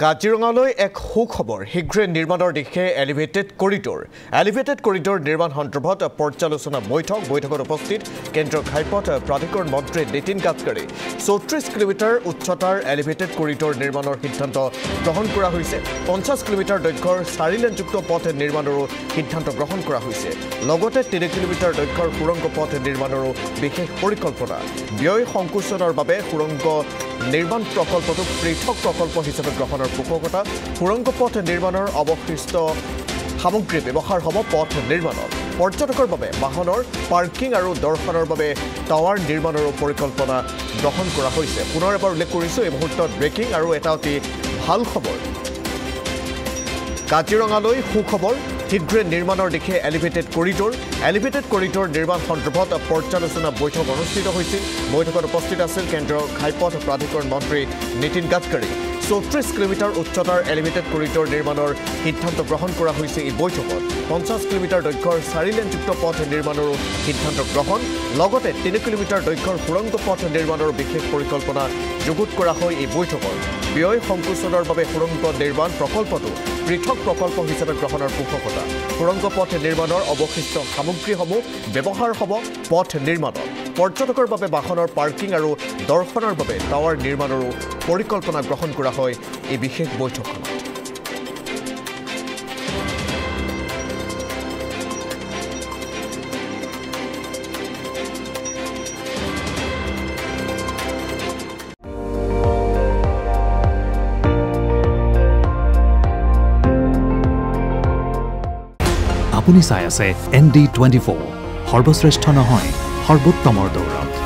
কাজিৰঙালৈ এক সুখবৰ শীঘ্ৰে নিৰ্মাণৰ দিশে এলিভেটেড কৰিডৰ এলিভেটেড কৰিডৰ নিৰ্মাণ সন্দৰ্ভত পৰ্যালোচনা বৈঠক বৈঠকত উপস্থিত কেন্দ্ৰীয় ঘাইপথ প্ৰাধিকৰণ মন্ত্ৰী নীতিন গাডকাৰী। চৌত্ৰিছ কিলোমিটাৰ উচ্চতাৰ এলিভেটেড কৰিডৰ নিৰ্মাণৰ সিদ্ধান্ত গ্ৰহণ কৰা হৈছে। পঞ্চাছ কিলোমিটাৰ দৈৰ্ঘ্যৰ চাৰি লেনযুক্ত পথ নিৰ্মাণৰো সিদ্ধান্ত গ্ৰহণ কৰা হৈছে। লগতে তিনি কিলোমিটাৰ দৈৰ্ঘ্যৰ সুৰংগ পথ নিৰ্মাণৰো বিশেষ পৰিকল্পনা। ব্যয় সংকোচনৰ বাবে সুৰংগ নিৰ্মাণ প্ৰকল্পটোক পৃথক প্ৰকল্প হিচাপে গ্ৰহণৰ পোষকতা সুৰংগ পথ নিৰ্মাণৰ অৱশিষ্ট সামগ্ৰী ব্যৱহাৰ হ'ব পথ নিৰ্মাণত। পৰ্যটকৰ বাবে বাহনৰ পাৰ্কিং আৰু দৰ্শনৰ বাবে টাৱাৰ নিৰ্মাণৰো পৰিকল্পনা গ্ৰহণ কৰা হৈছে। পুনৰ এবাৰ উল্লেখ কৰিছোঁ এই মুহূৰ্তত ব্ৰেকিং আৰু এটা অতি ভাল খবৰ। কাজিৰঙালৈ সুখবৰ শীঘ্ৰে নিৰ্মাণৰ দিশে এলিভেটেড কৰিডৰ। এলিভেটেড কৰিডৰ নিৰ্মাণ সন্দৰ্ভত পৰ্যালোচনা বৈঠক অনুষ্ঠিত হৈছিল। বৈঠকত উপস্থিত আছিল কেন্দ্ৰীয় ঘাইপথ প্ৰাধিকৰণ মন্ত্ৰী নীতিন গাডকাৰী। চৌত্ৰিছ কিলোমিটাৰ উচ্চতাৰ এলিভেটেড কৰিডৰ নিৰ্মাণৰ সিদ্ধান্ত গ্ৰহণ কৰা হৈছে এই বৈঠকত। পঞ্চাছ কিলোমিটাৰ দৈৰ্ঘ্যৰ চাৰি লেনযুক্ত পথ নিৰ্মাণৰো সিদ্ধান্ত গ্ৰহণ। লগতে তিনি কিলোমিটাৰ দৈৰ্ঘ্যৰ সুৰংগ পথ নিৰ্মাণৰ বিশেষ পৰিকল্পনা যুগুত কৰা হয় এই বৈঠকত। ব্যয় সংকোচনৰ বাবে সুৰংগ নিৰ্মাণ প্ৰকল্পটো পৃথক প্ৰকল্প হিচাপে গ্ৰহণৰ পোষকতা। সুৰংগ পথ নিৰ্মাণৰ অৱশিষ্ট সামগ্ৰীসমূহ ব্যৱহাৰ হ'ব পথ নিৰ্মাণত। পৰ্যটকৰ বাবে বাহনৰ পাৰ্কিং আৰু দৰ্শনৰ বাবে টাৱাৰ নিৰ্মাণৰো পৰিকল্পনা গ্ৰহণ কৰা হয় এই বিশেষ বৈঠকখনত আপুনি চাই আছে এন ডি টুৱেণ্টি ফ'ৰ সৰ্বশ্ৰেষ্ঠ নহয়। সৰ্বোত্তমৰ দৌৰত।